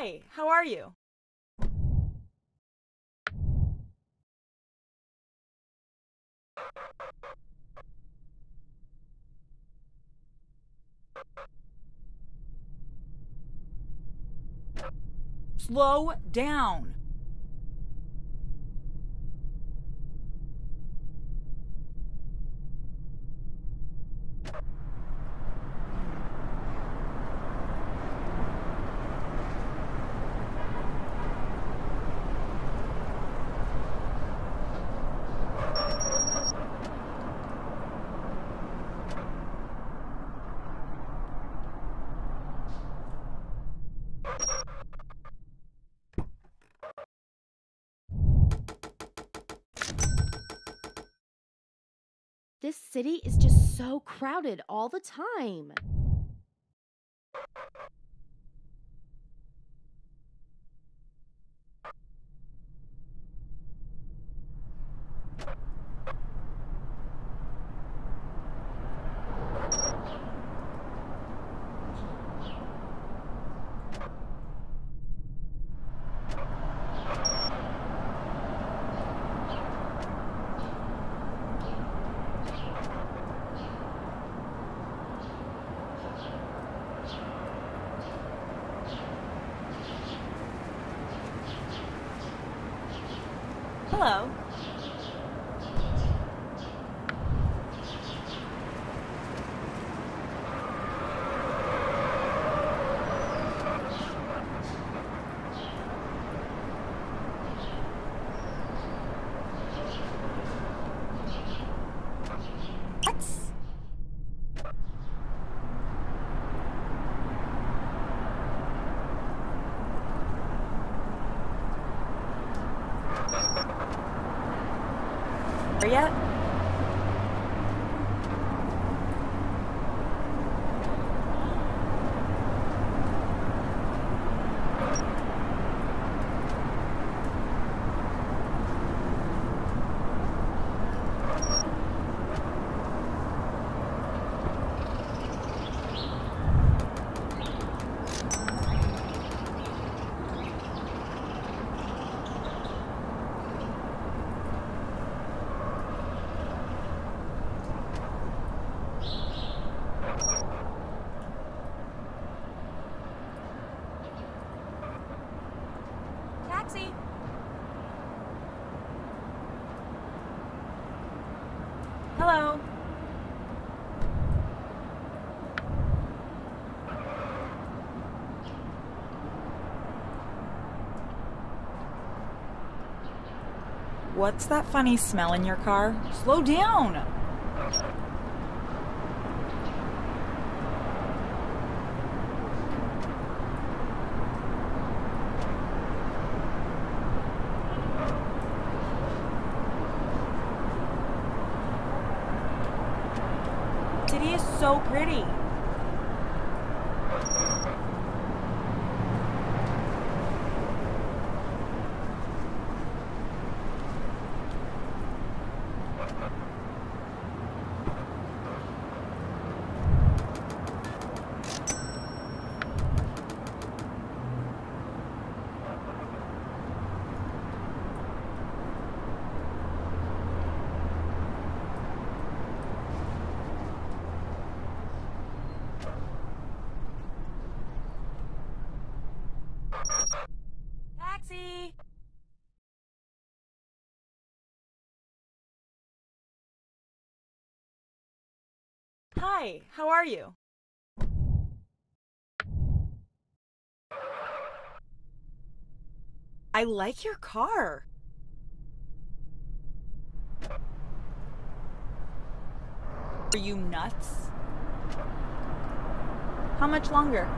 Hi, how are you? Slow down. This city is just so crowded all the time. Hello. Yet? Taxi. Hello. What's that funny smell in your car? Slow down. City is so pretty. Taxi. Hi, how are you? I like your car. Are you nuts? How much longer?